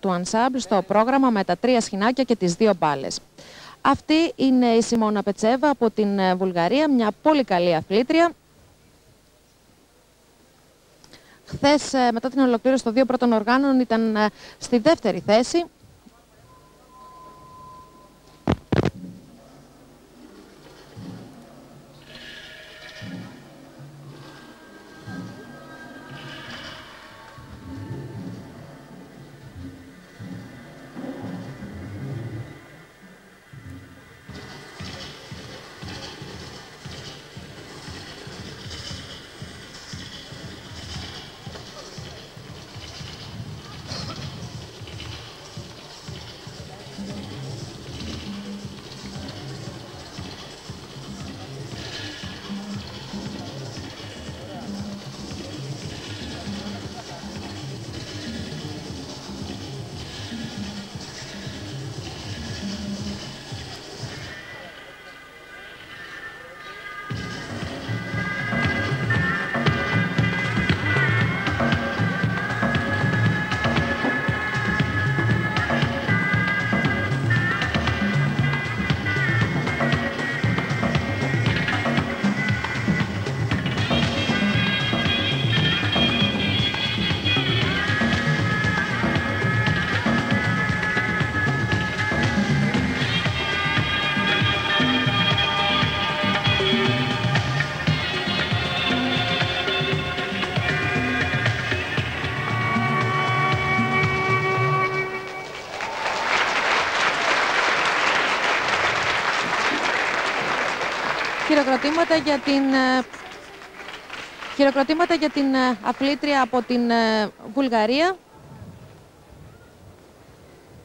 του Ανσάμπλ στο πρόγραμμα με τα τρία σχοινάκια και τις δύο μπάλες. Αυτή είναι η Σιμώνα Πετσέβα από την ε, Βουλγαρία, μια πολύ καλή αθλήτρια. Χθες ε, μετά την ολοκλήρωση των δύο πρώτων οργάνων ήταν ε, στη δεύτερη θέση Χειροκροτήματα για την, ε, χειροκροτήματα για την ε, αθλήτρια από την ε, Βουλγαρία.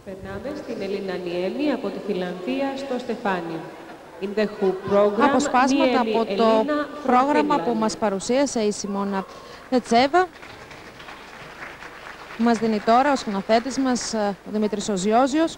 Περνάμε στην Ελίνα Νιέμι από τη Φιλανδία στο Στεφάνιο. In the program, Αποσπάσματα από το πρόγραμμα που μας παρουσίασε η Σιμώνα Πετσέβα. Μας δίνει τώρα ο σκηνοθέτης μας, ο Δημήτρης Οζιώζιος.